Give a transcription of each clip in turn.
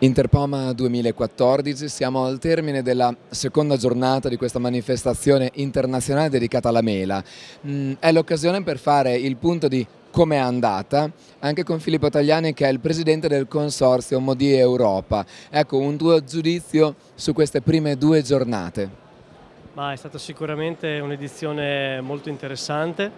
Interpoma 2014, siamo al termine della seconda giornata di questa manifestazione internazionale dedicata alla mela. Mm, è l'occasione per fare il punto di come è andata, anche con Filippo Tagliani che è il presidente del consorzio Modi Europa. Ecco, un tuo giudizio su queste prime due giornate. Ma è stata sicuramente un'edizione molto interessante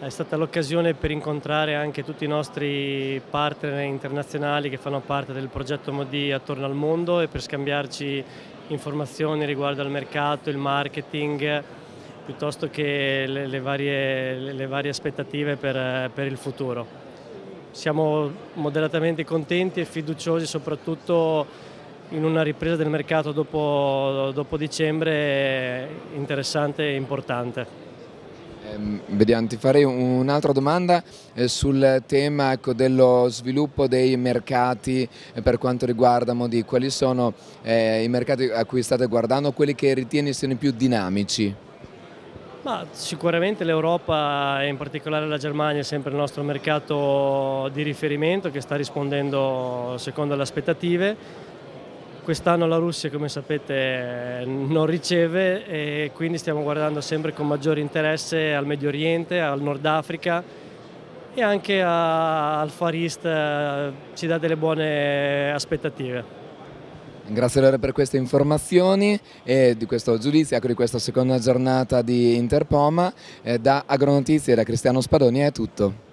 è stata l'occasione per incontrare anche tutti i nostri partner internazionali che fanno parte del progetto Modi attorno al mondo e per scambiarci informazioni riguardo al mercato, il marketing, piuttosto che le, le, varie, le varie, aspettative per, per il futuro. Siamo moderatamente contenti e fiduciosi soprattutto in una ripresa del mercato dopo, dopo dicembre interessante e importante. Eh, vediamo, ti farei un'altra domanda eh, sul tema ecco, dello sviluppo dei mercati eh, per quanto riguarda Modi. Quali sono eh, i mercati a cui state guardando, quelli che ritieni siano i più dinamici? Ma sicuramente l'Europa e in particolare la Germania è sempre il nostro mercato di riferimento che sta rispondendo secondo le aspettative Quest'anno la Russia, come sapete, non riceve e quindi stiamo guardando sempre con maggiore interesse al Medio Oriente, al Nord Africa e anche al Far East eh, ci dà delle buone aspettative. Grazie Lore per queste informazioni e di questo giudizio, ecco di questa seconda giornata di Interpoma. Eh, da Agronotizie e da Cristiano Spadoni è tutto.